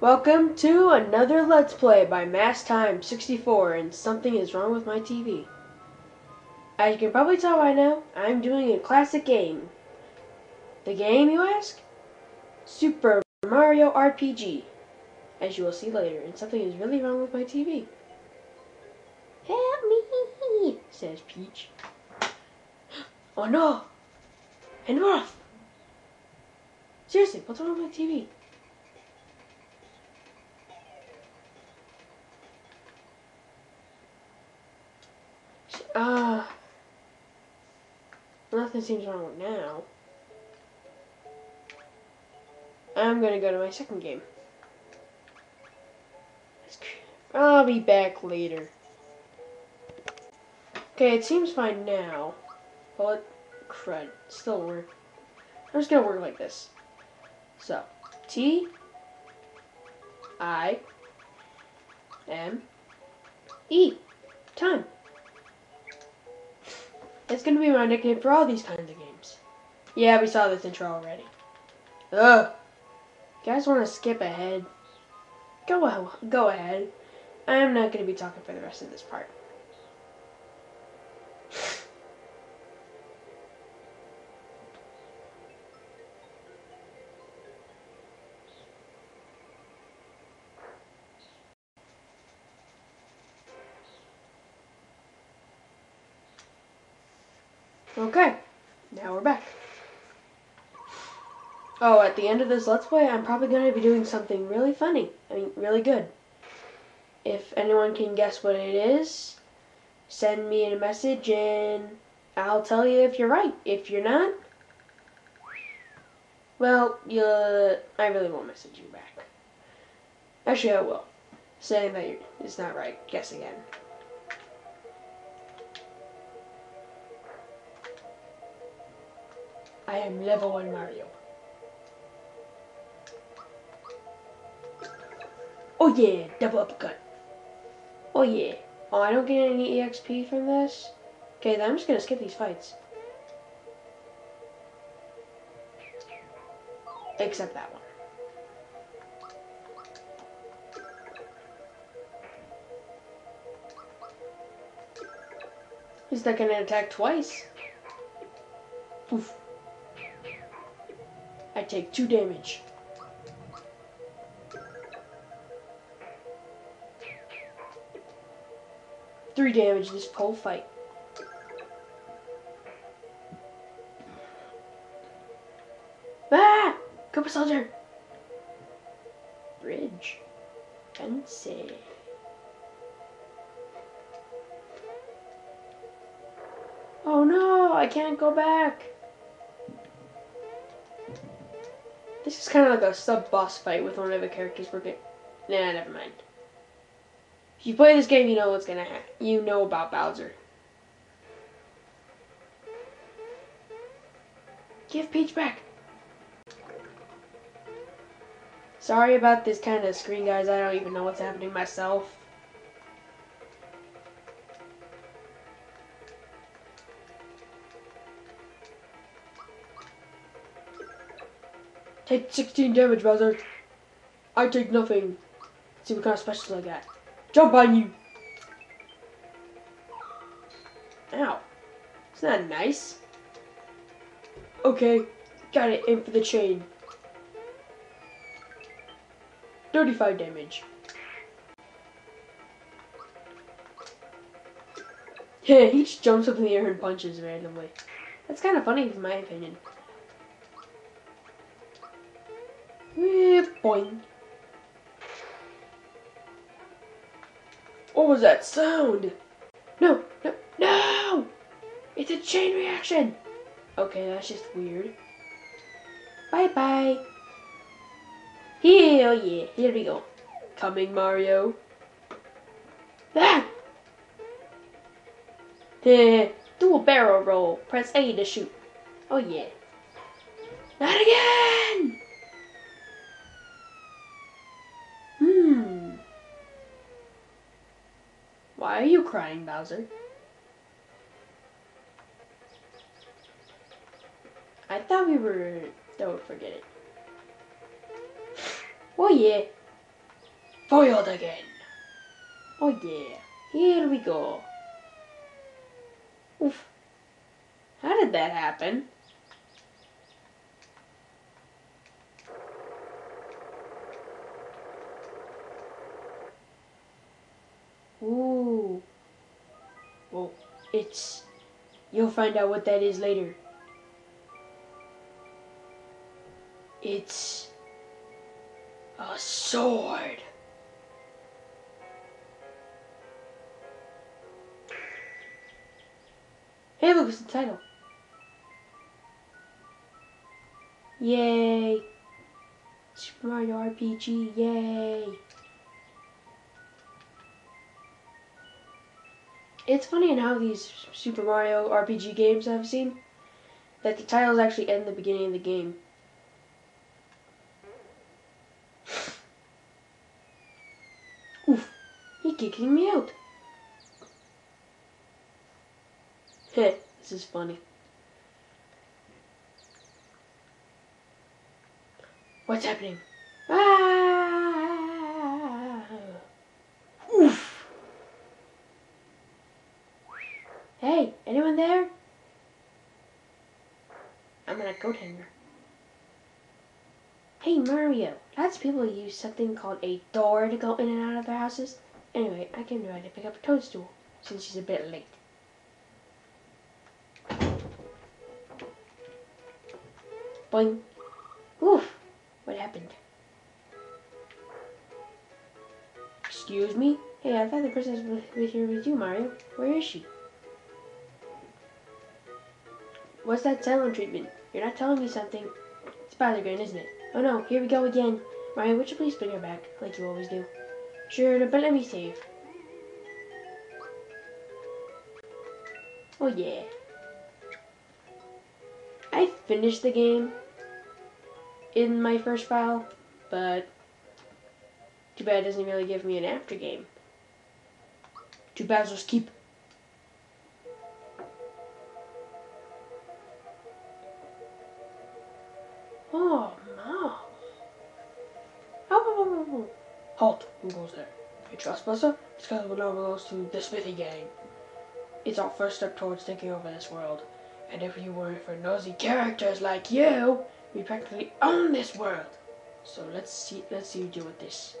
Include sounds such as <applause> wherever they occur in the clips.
Welcome to another Let's Play by Masked Time 64 and something is wrong with my TV. As you can probably tell by now, I'm doing a classic game. The game, you ask? Super Mario RPG. As you will see later, and something is really wrong with my TV. Help me, says Peach. Oh no! And off! Seriously, what's wrong with my TV? Uh, nothing seems wrong now. I'm gonna go to my second game. I'll be back later. Okay, it seems fine now. But crud, still work. I'm just gonna work like this. So, T I M E time. It's gonna be my nickname for all these kinds of games. Yeah, we saw this intro already. Ugh. You guys want to skip ahead? Go, go ahead. I'm not gonna be talking for the rest of this part. Okay, now we're back. Oh, at the end of this Let's Play, I'm probably going to be doing something really funny. I mean, really good. If anyone can guess what it is, send me a message and I'll tell you if you're right. If you're not, well, you I really won't message you back. Actually, I will. Saying that it's not right. Guess again. I am level 1 Mario. Oh yeah, double uppercut. Oh yeah. Oh, I don't get any EXP from this? Okay, then I'm just gonna skip these fights. Except that one. He's not gonna attack twice. Oof. Take two damage. Three damage this whole fight. Ah! Koopa Soldier! Bridge. Fancy. Oh no, I can't go back. This is kind of like a sub-boss fight with one of the characters working. Nah, never mind. If you play this game, you know what's gonna happen. You know about Bowser. Give Peach back. Sorry about this kind of screen, guys. I don't even know what's happening myself. Take 16 damage, Bowser. I take nothing. Let's see what kind of specials I got. Jump on you. Ow. Isn't that nice? Okay, got it. In for the chain. 35 damage. Yeah, he just jumps up in the air and punches randomly. That's kind of funny in my opinion. Boing. What was that sound? No, no, no! It's a chain reaction! Okay, that's just weird. Bye-bye. Hell yeah, here we go. Coming, Mario. Ah! Do a barrel roll. Press A to shoot. Oh yeah. Not again! Why are you crying, Bowser? I thought we were... Don't forget it. <laughs> Oh yeah. foiled again. Oh yeah, here we go. Oof. How did that happen? Ooh. Well, it's... You'll find out what that is later. It's... A sword. Hey, look, it's the title. Yay. Super Mario RPG, yay. It's funny in how these Super Mario RPG games I've seen that the titles actually end the beginning of the game. Oof, he kicking me out. Heh, <laughs> this is funny. What's happening? Ah! Oof! Hey, anyone there? Coat hanger. Hey Mario, lots of people use something called a door to go in and out of their houses. Anyway, I came by to pick up a toadstool since she's a bit late. Boing. Oof. What happened? Excuse me? Hey, I thought the princess was here with you, Mario. Where is she? What's that silent treatment? You're not telling me something. It's Bowser isn't it? Oh no, here we go again. Mario, would you please bring her back, like you always do? Sure, but let me save. Oh yeah. I finished the game in my first file, but too bad it doesn't really give me an after game. Too Bowser's Keep. Oh no. Oh, oh, oh, oh Halt! Who goes there? A trespasser? Guy now belongs to the Smithy Gang. It's our first step towards taking over this world. And if you weren't for nosy characters like you, we practically own this world. So let's see let's see what you deal with this.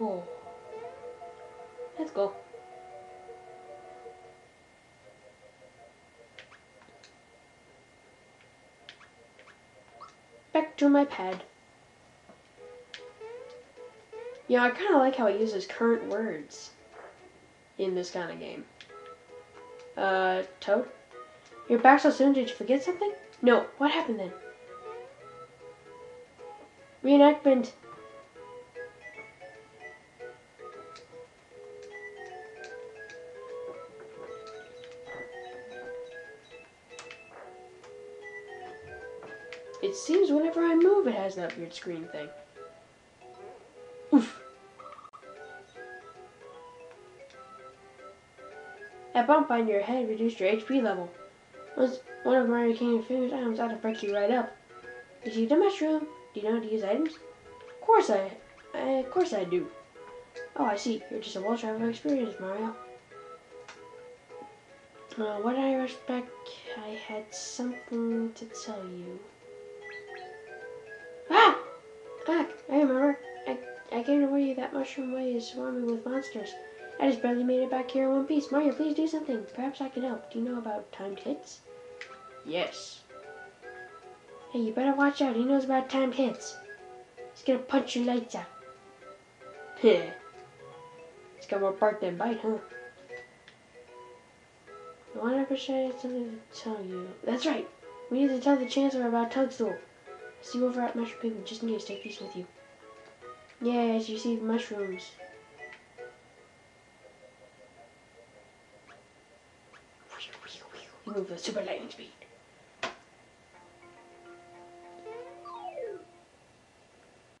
Oh. Let's go. Back to my pad. You know, I kind of like how it uses current words in this kind of game. Uh, Toad? You're back so soon, did you forget something? No, what happened then? Reenactment. It seems whenever I move it has that weird screen thing. Oof. That bump on your head reduced your HP level. Was one of Mario King's famous items ought to break you right up. Did you eat the mushroom? Do you know how to use items? Of course I, I of course I do. Oh, I see. You're just a well-traveled experience, Mario. Uh, what I back, I had something to tell you. I remember. I, I came to warn you that Mushroom Way is swarming with monsters. I just barely made it back here in one piece. Mario, please do something. Perhaps I can help. Do you know about timed hits? Yes. Hey, you better watch out. He knows about timed hits. He's gonna punch your lights out. Heh. He's got more bark than bite, huh? I wonder if I had something to tell you. That's right. We need to tell the Chancellor about Toadstool. See you over at Mushroom Kingdom. Just need to take these with you. Yes, you see mushrooms. You move at super lightning speed.